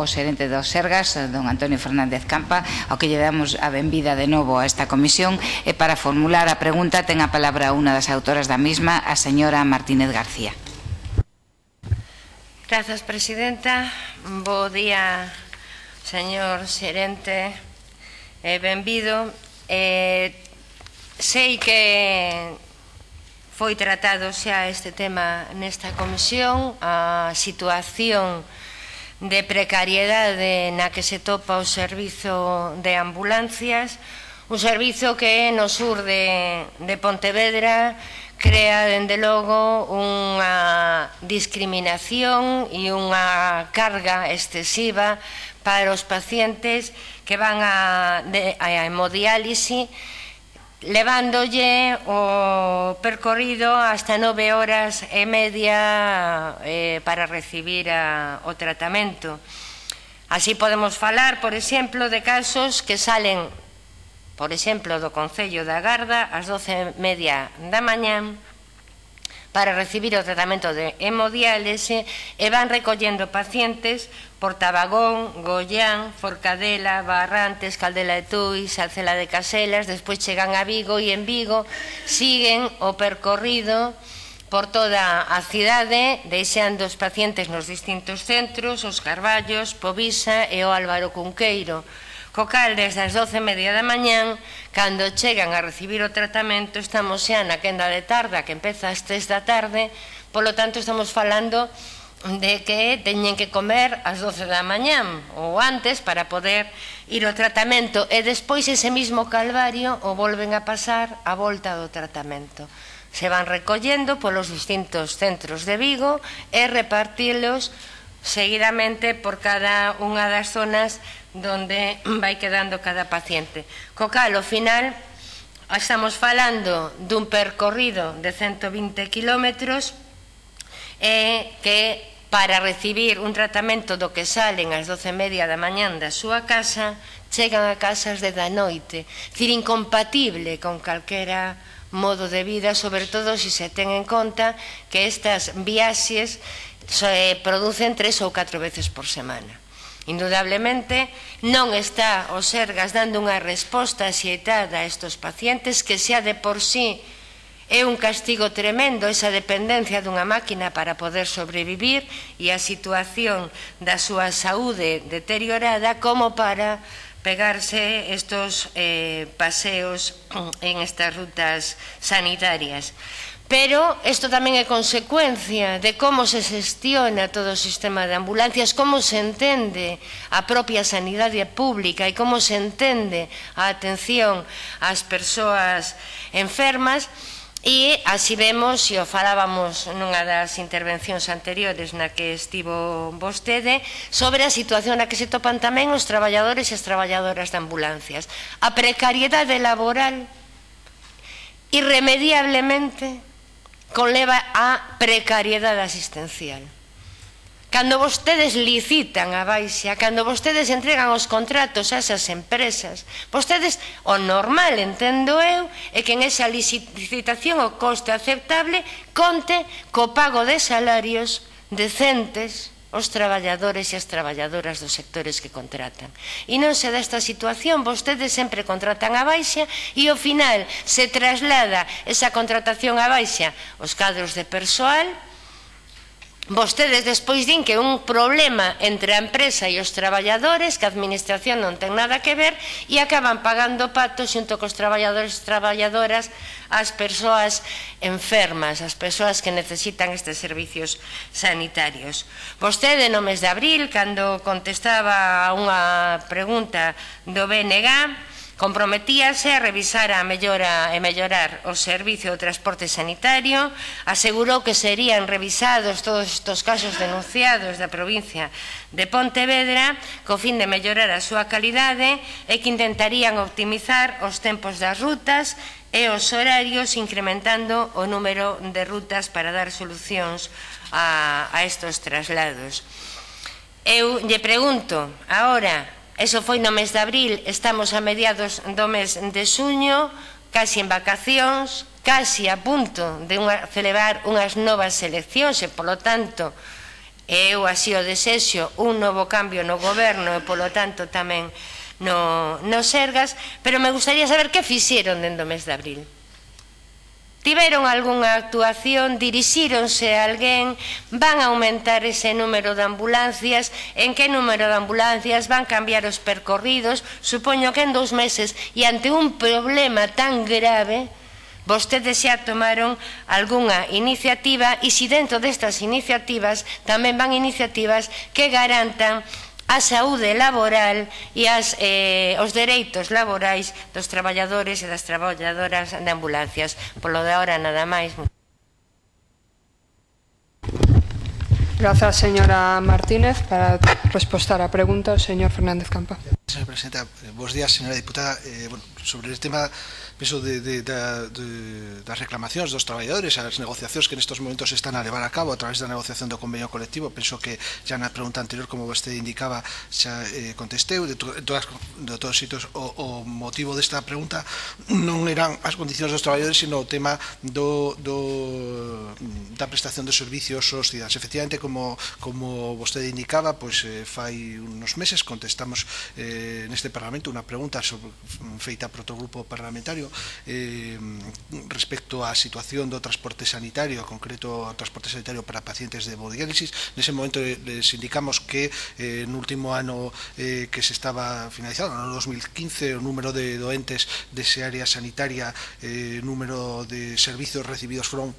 o xerente dos Sergas, don Antonio Fernández Campa, ao que lle damos a benvida de novo a esta comisión, e para formular a pregunta ten a palabra unha das autoras da mesma, a señora Martínez García. Grazas, Presidenta. Bo día, señor xerente. Eh, benvido. Eh, sei que foi tratado xa este tema nesta comisión, a situación de precariedade na que se topa o servizo de ambulancias, un servizo que no sur de, de Pontevedra crea, dende logo, unha discriminación e unha carga excesiva para os pacientes que van a, de, a hemodiálise levándolle o percorrido hasta nove horas e media eh, para recibir a, o tratamento. Así podemos falar, por exemplo, de casos que salen, por exemplo, do Concello da Garda ás doce e media da mañán para recibir o tratamento de hemodiálise e van recollendo pacientes por Tabagón, Goián, Forcadela, Barrantes, Caldela de Tui, Salcela de Caselas, despois chegan a Vigo e en Vigo siguen o percorrido por toda a cidade, deixando os pacientes nos distintos centros, os Carballos, Povisa e o Álvaro Cunqueiro. Co cal, desde as doce media da mañán, cando chegan a recibir o tratamento, estamos xa na quenda de tarda, que empeza ás tres da tarde, polo tanto estamos falando de que teñen que comer ás 12 da mañán ou antes para poder ir ao tratamento e despois ese mismo calvario o volven a pasar a volta do tratamento. Se van recollendo polos distintos centros de Vigo e repartilos seguidamente por cada unha das zonas donde vai quedando cada paciente. Co cal, ao final, estamos falando dun percorrido de 120 kilómetros e que para recibir un tratamento do que salen ás doce media da mañán da súa casa, chegan a casas de da noite, cir incompatible con calquera modo de vida, sobre todo se se ten en conta que estas viaxes se eh, producen tres ou catro veces por semana. Indudablemente, non está o Sergas dando unha resposta axeitada a estos pacientes que xa de por sí é un castigo tremendo esa dependencia dunha máquina para poder sobrevivir e a situación da súa saúde deteriorada como para pegarse estos eh, paseos en estas rutas sanitarias. Pero isto tamén é consecuencia de como se xestiona todo o sistema de ambulancias, como se entende a propia sanidade pública e como se entende a atención ás persoas enfermas. E así vemos, e o falábamos nunha das intervencións anteriores na que estivo vostede, sobre a situación na que se topan tamén os traballadores e as traballadoras de ambulancias. A precariedade laboral irremediablemente conleva a precariedade asistencial. Cando vostedes licitan a baixa, cando vostedes entregan os contratos a esas empresas, vostedes, o normal, entendo eu, é que en esa licitación o coste aceptable conte co pago de salarios decentes os traballadores e as traballadoras dos sectores que contratan. E non se dá esta situación, vostedes sempre contratan a baixa e ao final se traslada esa contratación a baixa os cadros de persoal Vostedes despois din que é un problema entre a empresa e os traballadores, que a administración non ten nada que ver, e acaban pagando patos xunto cos traballadores e traballadoras as persoas enfermas, as persoas que necesitan estes servicios sanitarios. Vostede no mes de abril, cando contestaba a unha pregunta do BNG, Comprometíase a revisar a mellora e mellorar o servicio de transporte sanitario, asegurou que serían revisados todos estos casos denunciados da provincia de Pontevedra co fin de mellorar a súa calidade e que intentarían optimizar os tempos das rutas e os horarios incrementando o número de rutas para dar solucións a, a estos traslados. Eu lle pregunto, agora, Eso foi no mes de abril, estamos a mediados do mes de suño, casi en vacacións, casi a punto de unha, celebrar unhas novas eleccións e, polo tanto, eu así o desexo un novo cambio no goberno e, polo tanto, tamén no, no Sergas, pero me gustaría saber que fixeron dentro do mes de abril tiveron algunha actuación, dirixíronse a alguén, van a aumentar ese número de ambulancias, en que número de ambulancias van cambiar os percorridos, supoño que en dous meses, e ante un problema tan grave, vostedes xa tomaron algunha iniciativa e si dentro destas iniciativas tamén van iniciativas que garantan a saúde laboral e as, eh, os dereitos laborais dos traballadores e das traballadoras de ambulancias. Polo de ahora, nada máis. Grazas, señora Martínez. Para respostar a pregunta, o señor Fernández Campa. Señora Presidenta, eh, bons días, señora diputada. Eh, bueno, sobre este tema penso de, de, da, de, das reclamacións dos traballadores, as negociacións que nestes momentos están a levar a cabo a través da negociación do convenio colectivo, penso que xa na pregunta anterior, como vostede indicaba, xa eh, contesteu, de, to, de, todas, de todos sitos o, o motivo desta pregunta non eran as condicións dos traballadores, sino o tema do, do, da prestación de servicios aos cidadãos. Efectivamente, como, como vostede indicaba, pois, eh, fai unos meses contestamos eh, neste Parlamento unha pregunta sobre, feita a protogrupo parlamentario eh, respecto á situación do transporte sanitario, concreto o transporte sanitario para pacientes de hemodiálisis. Nese momento eh, les indicamos que eh, no último ano eh, que se estaba finalizado, no 2015, o número de doentes dese área sanitaria, eh, número de servizos recibidos foron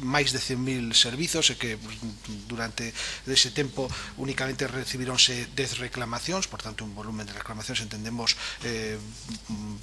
máis de 100.000 servizos e que durante ese tempo únicamente recibironse 10 reclamacións, por tanto un volumen de reclamacións entendemos eh,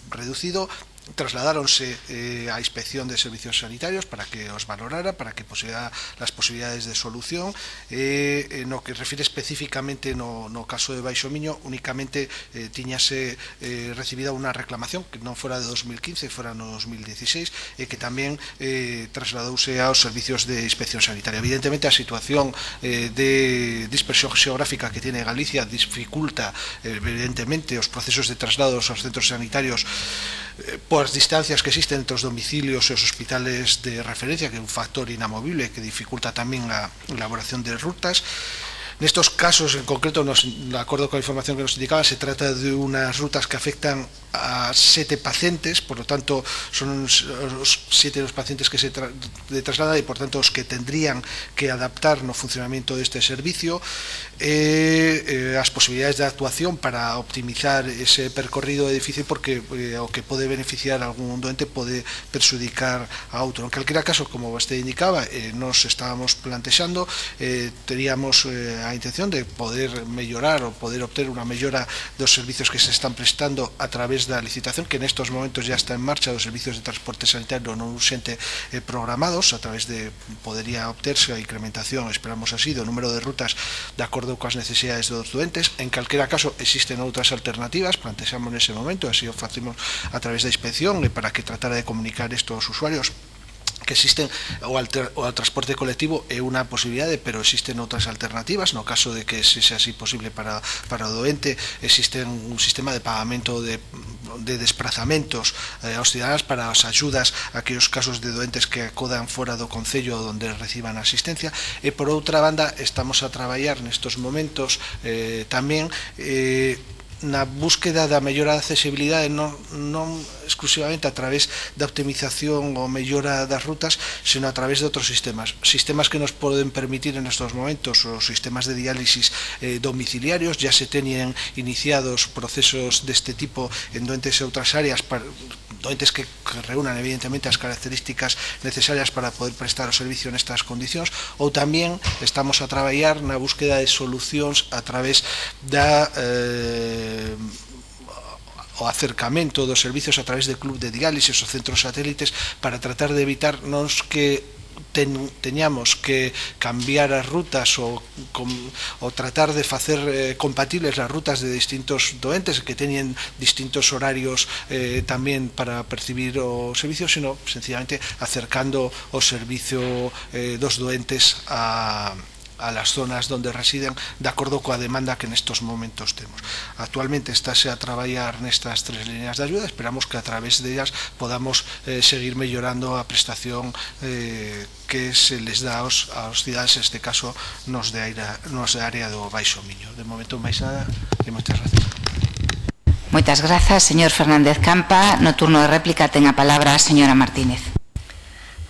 reducido trasladáronse eh, á inspección de servicios sanitarios para que os valorara, para que posea las posibilidades de solución. Eh, eh, no que refire especificamente no, no caso de Baixo Miño únicamente eh, tiñase eh, recibida unha reclamación que non fora de 2015 fora no 2016 e que tamén eh, trasladouse aos servicios de inspección sanitaria. Evidentemente a situación eh, de dispersión geográfica que tiene Galicia dificulta evidentemente os procesos de traslados aos centros sanitarios eh, poas distancias que existen entre os domicilios e os hospitales de referencia, que é un factor inamovible que dificulta tamén a elaboración de rutas. Nestos casos, en concreto, nos, de acordo con a información que nos indicaba, se trata de unas rutas que afectan a siete pacientes, por lo tanto son siete los pacientes que se trasladan y por tanto los que tendrían que adaptarnos funcionamiento de este servicio, eh, eh, las posibilidades de actuación para optimizar ese percorrido de edificio porque eh, o que puede beneficiar a algún doente puede perjudicar a otro. En cualquier caso, como usted indicaba, eh, nos estábamos planteando, eh, teníamos la intención de poder mejorar o poder obtener una mejora de los servicios que se están prestando a través da licitación que nestos momentos ya está en marcha dos servicios de transporte sanitario non urxente eh, programados a través de podería obterse a incrementación, esperamos así, do número de rutas de acordo coas necesidades dos doentes en calquera caso existen outras alternativas plantexamos nese momento, así o facimos a través da inspección e para que tratara de comunicar isto aos usuarios que existen o, alter, o transporte colectivo é unha posibilidade, pero existen outras alternativas, no caso de que se sea así posible para, para o doente, existen un sistema de pagamento de, de desplazamentos eh, aos cidadáns para as axudas a aqueles casos de doentes que acodan fora do Concello onde reciban asistencia. E por outra banda estamos a traballar nestos momentos eh, tamén eh, na búsqueda da mellora da accesibilidade. Non, non exclusivamente a través da optimización ou mellora das rutas, sino a través de outros sistemas. Sistemas que nos poden permitir en estos momentos os sistemas de diálisis eh, domiciliarios, ya se teñen iniciados procesos deste tipo en doentes e outras áreas para, doentes que, reúnan evidentemente as características necesarias para poder prestar o servicio nestas condicións ou tamén estamos a traballar na búsqueda de solucións a través da eh, eh, o acercamento dos servizos a través de club de diálisis ou centros satélites para tratar de evitar nos que ten, teñamos que cambiar as rutas ou, com, ou tratar de facer eh, compatibles as rutas de distintos doentes que teñen distintos horarios eh, tamén para percibir o servicio, sino sencillamente acercando o servicio eh, dos doentes a, a las zonas donde residen de acordo coa demanda que nestos momentos temos. Actualmente estáse a traballar nestas tres líneas de ayuda, esperamos que a través delas podamos eh, seguir mellorando a prestación eh, que se les dá aos, aos cidades, este caso nos de, aira, nos de área do Baixo Miño. De momento máis nada e moitas gracias. Moitas grazas, señor Fernández Campa. No turno de réplica ten a palabra a señora Martínez.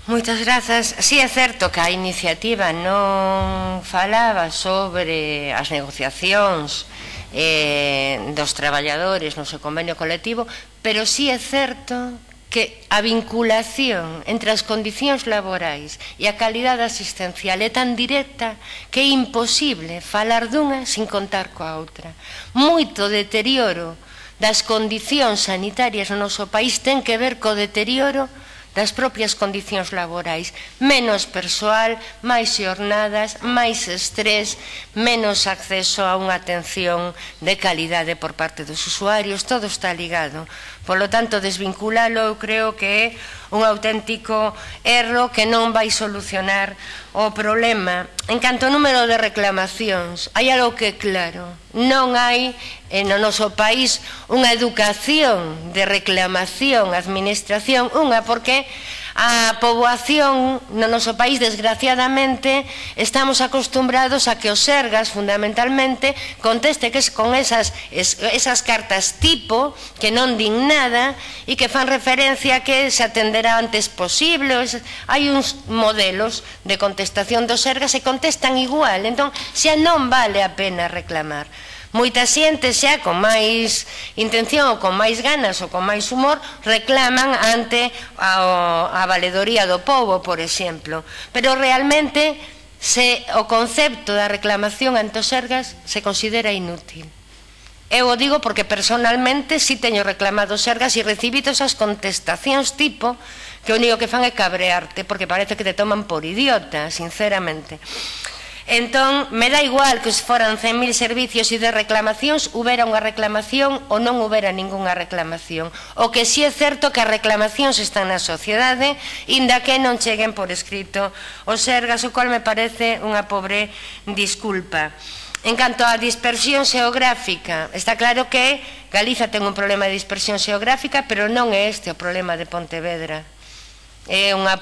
Moitas grazas. Si sí, é certo que a iniciativa non falaba sobre as negociacións eh, dos traballadores no seu convenio colectivo, pero si sí é certo que a vinculación entre as condicións laborais e a calidade asistencial é tan directa que é imposible falar dunha sin contar coa outra. Moito deterioro das condicións sanitarias no noso país ten que ver co deterioro das propias condicións laborais, menos persoal, máis xornadas, máis estrés, menos acceso a unha atención de calidade por parte dos usuarios, todo está ligado. Polo tanto, desvinculalo eu creo que é un auténtico erro que non vai solucionar o problema. En canto ao número de reclamacións, hai algo que é claro. Non hai eh, no noso país unha educación de reclamación, administración, unha porque A poboación no noso país, desgraciadamente, estamos acostumbrados a que os Sergas, fundamentalmente, conteste que es con esas, es, esas cartas tipo que non din nada e que fan referencia a que se atenderá antes posible. Es, hai uns modelos de contestación dos Sergas e contestan igual. Entón, xa non vale a pena reclamar. Moita xente xa con máis intención ou con máis ganas ou con máis humor reclaman ante a, a valedoría do povo, por exemplo. Pero realmente se o concepto da reclamación ante os sergas se considera inútil. Eu o digo porque personalmente si teño reclamado sergas e recibido esas contestacións tipo que o único que fan é cabrearte porque parece que te toman por idiota, sinceramente. Entón, me dá igual que os foran 100.000 servicios e de reclamacións, hubera unha reclamación ou non hubera ningunha reclamación. O que si sí é certo que as reclamacións están na sociedade, inda que non cheguen por escrito os sergas, o cual me parece unha pobre disculpa. En canto á dispersión xeográfica, está claro que Galiza ten un problema de dispersión xeográfica, pero non é este o problema de Pontevedra é unha,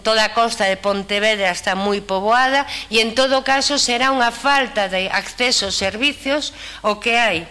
toda a costa de Pontevedra está moi poboada e en todo caso será unha falta de acceso aos servicios o que hai.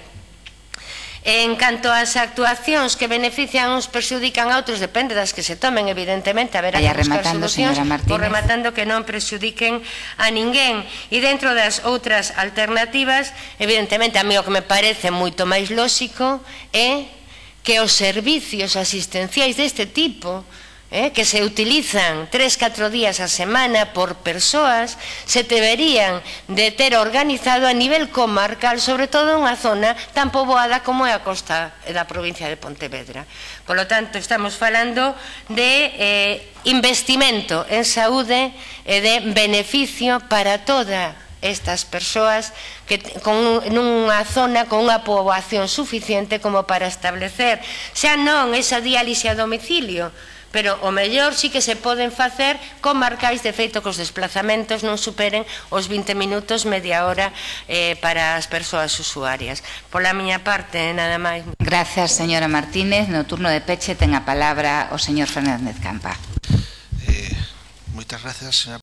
En canto ás actuacións que benefician uns perxudican a outros, depende das que se tomen, evidentemente, a que buscar solucións, por rematando que non perxudiquen a ninguén. E dentro das outras alternativas, evidentemente, a mí o que me parece moito máis lóxico é que os servicios asistenciais deste tipo, eh, que se utilizan 3-4 días a semana por persoas se deberían de ter organizado a nivel comarcal, sobre todo unha zona tan poboada como é a costa da provincia de Pontevedra. Por lo tanto, estamos falando de eh, investimento en saúde e eh, de beneficio para toda estas persoas que con nunha zona con unha poboación suficiente como para establecer xa non esa diálise a domicilio, pero o mellor sí que se poden facer con marcais de feito que os desplazamentos non superen os 20 minutos media hora eh, para as persoas usuarias. Pola miña parte, eh, nada máis. Grazas, señora Martínez. No turno de peche ten a palabra o señor Fernández Campa. Eh, moitas grazas, señora